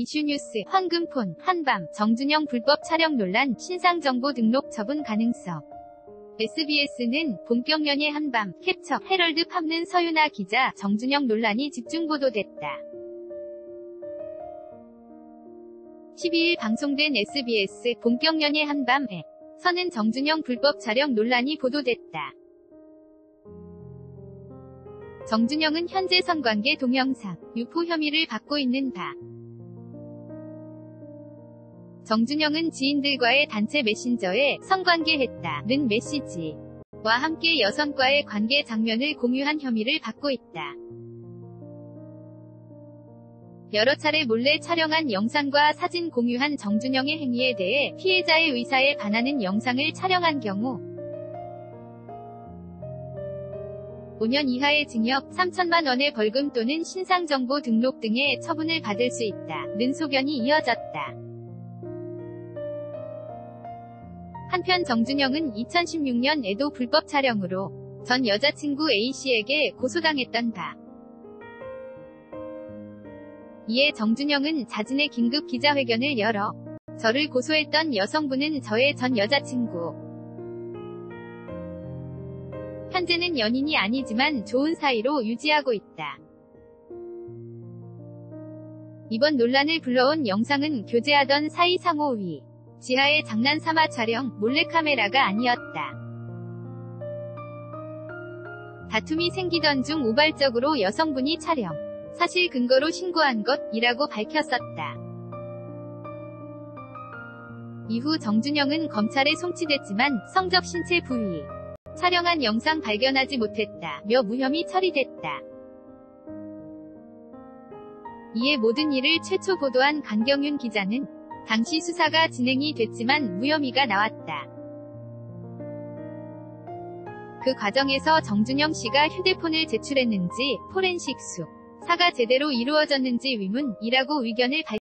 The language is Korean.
이슈뉴스, 황금폰, 한밤, 정준영 불법 촬영 논란, 신상정보 등록 처분 가능성. SBS는 본격 연예 한밤, 캡처, 헤럴드 팝는 서윤아 기자, 정준영 논란이 집중 보도됐다. 12일 방송된 SBS 본격 연예 한밤에 서는 정준영 불법 촬영 논란이 보도됐다. 정준영은 현재 성관계 동영상, 유포 혐의를 받고 있는 바. 정준영은 지인들과의 단체 메신저에 성관계했다는 메시지와 함께 여성과의 관계 장면을 공유한 혐의를 받고 있다. 여러 차례 몰래 촬영한 영상과 사진 공유한 정준영의 행위에 대해 피해자의 의사에 반하는 영상을 촬영한 경우 5년 이하의 징역 3천만 원의 벌금 또는 신상정보 등록 등의 처분을 받을 수 있다는 소견이 이어졌다. 한편 정준영은 2016년에도 불법 촬영으로 전 여자친구 A씨에게 고소당했던 바. 이에 정준영은 자진의 긴급 기자회견을 열어 저를 고소했던 여성분은 저의 전 여자친구. 현재는 연인이 아니지만 좋은 사이로 유지하고 있다. 이번 논란을 불러온 영상은 교제하던 사이 상호위. 지하의 장난삼아 촬영, 몰래카메라가 아니었다. 다툼이 생기던 중 우발적으로 여성분이 촬영, 사실 근거로 신고한 것이라고 밝혔었다. 이후 정준영은 검찰에 송치됐지만 성적 신체 부위, 촬영한 영상 발견하지 못했다며 무혐의 처리됐다. 이에 모든 일을 최초 보도한 강경윤 기자는 당시 수사가 진행이 됐지만 무혐의가 나왔다. 그 과정에서 정준영 씨가 휴대폰을 제출했는지 포렌식 수 사가 제대로 이루어졌는지 위문이라고 의견을 밝혔다.